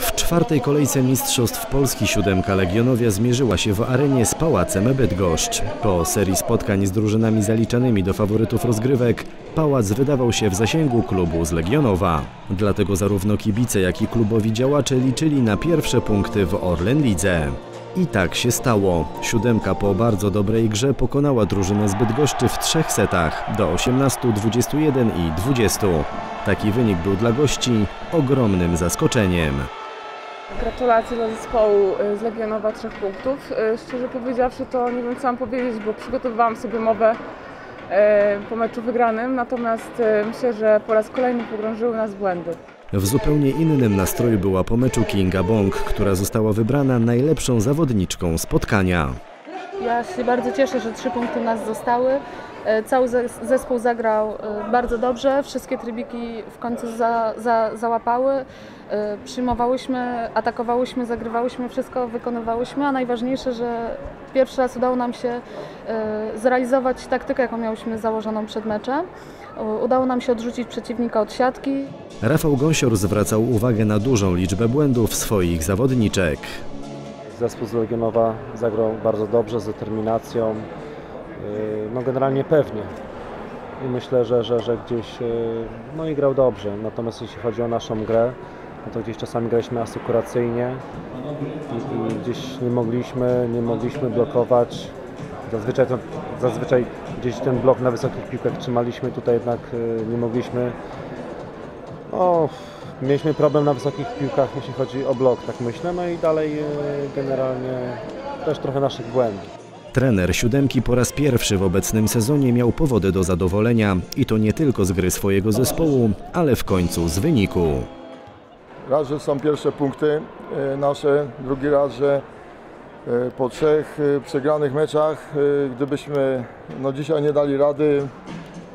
W czwartej kolejce Mistrzostw Polski siódemka Legionowia zmierzyła się w arenie z Pałacem Bydgoszcz. Po serii spotkań z drużynami zaliczanymi do faworytów rozgrywek, Pałac wydawał się w zasięgu klubu z Legionowa. Dlatego zarówno kibice, jak i klubowi działacze liczyli na pierwsze punkty w Orlen Lidze. I tak się stało. Siódemka po bardzo dobrej grze pokonała drużynę z Bydgoszczy w trzech setach do 18, 21 i 20. Taki wynik był dla gości ogromnym zaskoczeniem. Gratulacje dla zespołu y, z Legionowa trzech punktów. Y, Szczerze powiedziawszy to nie wiem co mam powiedzieć, bo przygotowywałam sobie mowę y, po meczu wygranym, natomiast myślę, że po raz kolejny pogrążyły nas błędy. W zupełnie innym nastroju była po meczu Kinga Bong, która została wybrana najlepszą zawodniczką spotkania. Ja się bardzo cieszę, że trzy punkty nas zostały. E, Cały zes- zespół zagrał e, bardzo dobrze, wszystkie trybiki w końcu za, za, załapały. E, Przyjmowałyśmy, atakowałyśmy, zagrywałyśmy, wszystko wykonywałyśmy, a najważniejsze, że pierwszy raz udało nam się zrealizować taktykę, jaką miałyśmy założoną przed meczem. Udało nam się odrzucić przeciwnika od siatki. Rafał Gąsior zwracał uwagę na dużą liczbę błędów swoich zawodniczek. Zespół z Legionowa zagrał bardzo dobrze, z determinacją, yy, no generalnie pewnie. I myślę, że, że, że gdzieś yy, no i grał dobrze. Natomiast jeśli chodzi o naszą grę, no to gdzieś czasami graliśmy asykuracyjnie i, i gdzieś nie mogliśmy, nie mogliśmy blokować. Zazwyczaj, to, zazwyczaj gdzieś ten blok na wysokich piłkach trzymaliśmy, tutaj jednak yy, nie mogliśmy. No, mieliśmy problem na wysokich piłkach, jeśli chodzi o blok, tak myślę. No i dalej e, generalnie też trochę naszych błędów. Trener siódemki po raz pierwszy w obecnym sezonie miał powody do zadowolenia i to nie tylko z gry swojego zespołu, ale w końcu z wyniku. Raz, że są pierwsze punkty e, nasze, drugi raz, że e, po trzech przegranych meczach, gdybyśmy no, dzisiaj nie dali rady,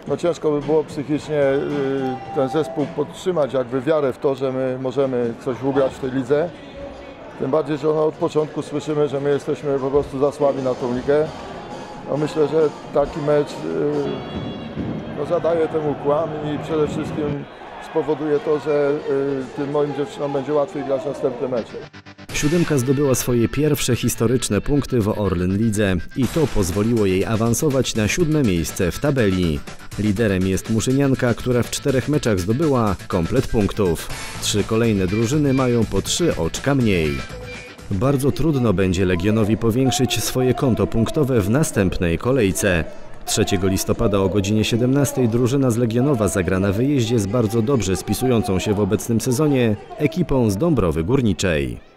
no ciężko by było psychicznie e, ten zespół podtrzymać jakby wiarę w to, że my możemy coś ugrać w tej lidze. Tym bardziej, że no, od początku słyszymy, że my jesteśmy po prostu za słabi na tą ligę. No, myślę, że taki mecz e, no, zadaje temu kłam i przede wszystkim spowoduje to, że y, tym moim dziewczynom będzie łatwiej grać następne mecze. Siódemka zdobyła swoje pierwsze historyczne punkty w Orlen Lidze i to pozwoliło jej awansować na siódme miejsce w tabeli. Liderem jest Muszynianka, która w czterech meczach zdobyła komplet punktów. Trzy kolejne drużyny mają po trzy oczka mniej. Bardzo trudno będzie Legionowi powiększyć swoje konto punktowe w następnej kolejce. 3 listopada o godzinie 17 drużyna z Legionowa zagra na wyjeździe z bardzo dobrze spisującą się w obecnym sezonie ekipą z Dąbrowy Górniczej.